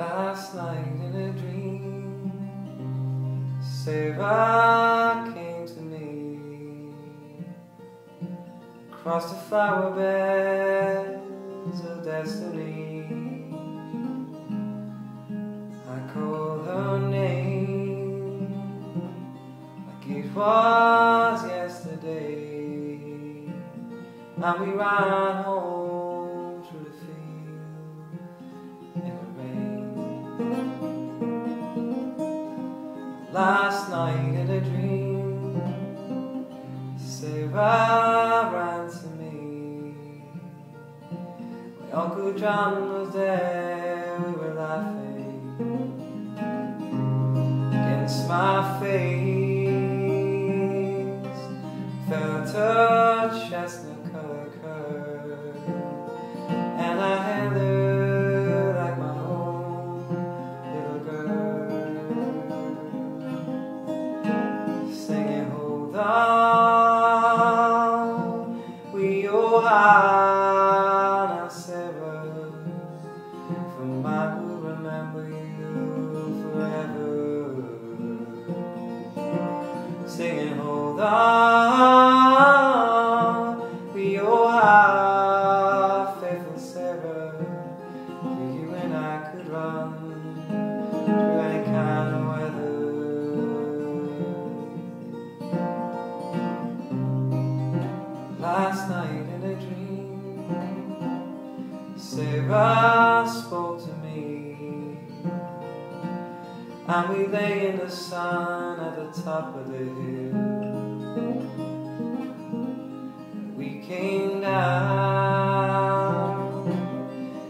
Last night in a dream, Sarah came to me. Across the flower beds of destiny, I call her name. Like it was yesterday, and we ran home Last night in a dream, Sarah ran to me. My Uncle John was there, we were laughing against my face. Felt her chestnut We I will remember you forever. Singing, hold on, Sarah spoke to me, and we lay in the sun at the top of the hill. We came down,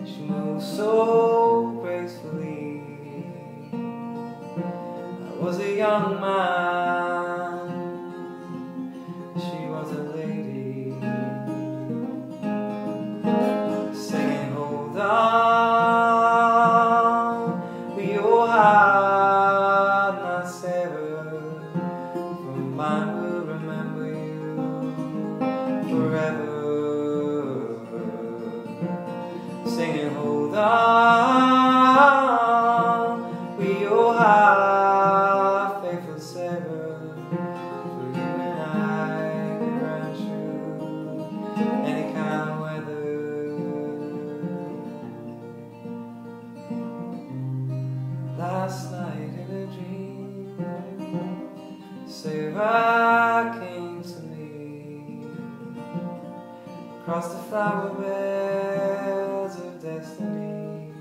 she moved so gracefully. I was a young man, We all have a faithful Sarah. For you and I can run through any kind of weather. Last night in a dream, Sarah came to across the flower beds of destiny.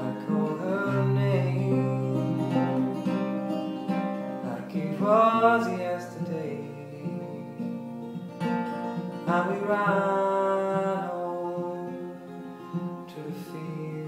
I call her name like it was yesterday. And we ran home to the field.